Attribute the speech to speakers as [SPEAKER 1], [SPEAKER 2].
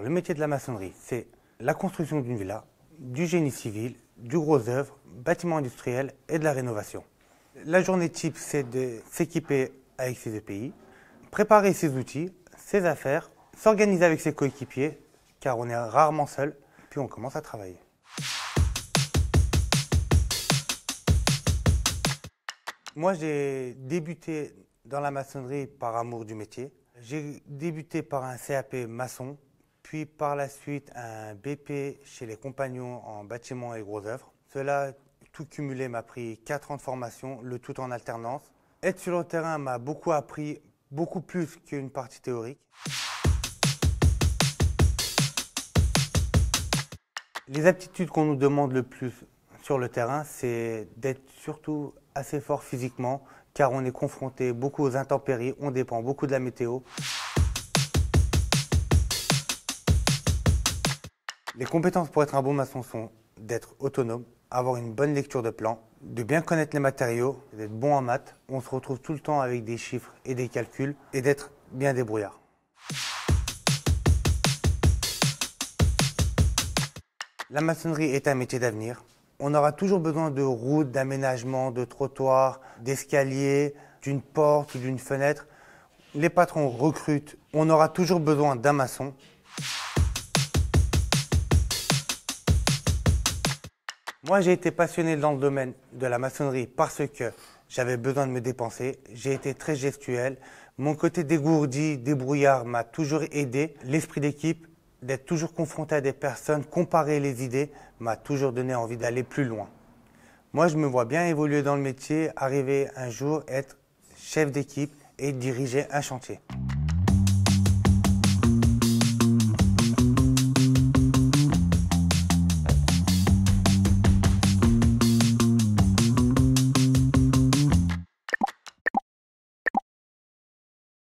[SPEAKER 1] le métier de la maçonnerie, c'est la construction d'une villa, du génie civil, du gros œuvre, bâtiment industriel et de la rénovation. La journée type, c'est de s'équiper avec ses EPI, préparer ses outils, ses affaires, s'organiser avec ses coéquipiers, car on est rarement seul, puis on commence à travailler. Moi, j'ai débuté dans la maçonnerie par amour du métier. J'ai débuté par un CAP maçon, puis par la suite un BP chez les compagnons en bâtiment et gros œuvres. Cela, tout cumulé, m'a pris 4 ans de formation, le tout en alternance. Être sur le terrain m'a beaucoup appris, beaucoup plus qu'une partie théorique. Les aptitudes qu'on nous demande le plus sur le terrain, c'est d'être surtout assez fort physiquement, car on est confronté beaucoup aux intempéries, on dépend beaucoup de la météo. Les compétences pour être un bon maçon sont d'être autonome, avoir une bonne lecture de plan, de bien connaître les matériaux, d'être bon en maths. On se retrouve tout le temps avec des chiffres et des calculs et d'être bien débrouillard. La maçonnerie est un métier d'avenir. On aura toujours besoin de routes, d'aménagements, de trottoirs, d'escaliers, d'une porte ou d'une fenêtre. Les patrons recrutent. On aura toujours besoin d'un maçon. Moi, j'ai été passionné dans le domaine de la maçonnerie parce que j'avais besoin de me dépenser. J'ai été très gestuel. Mon côté dégourdi, débrouillard m'a toujours aidé. L'esprit d'équipe, d'être toujours confronté à des personnes, comparer les idées, m'a toujours donné envie d'aller plus loin. Moi, je me vois bien évoluer dans le métier, arriver un jour être chef d'équipe et diriger un chantier.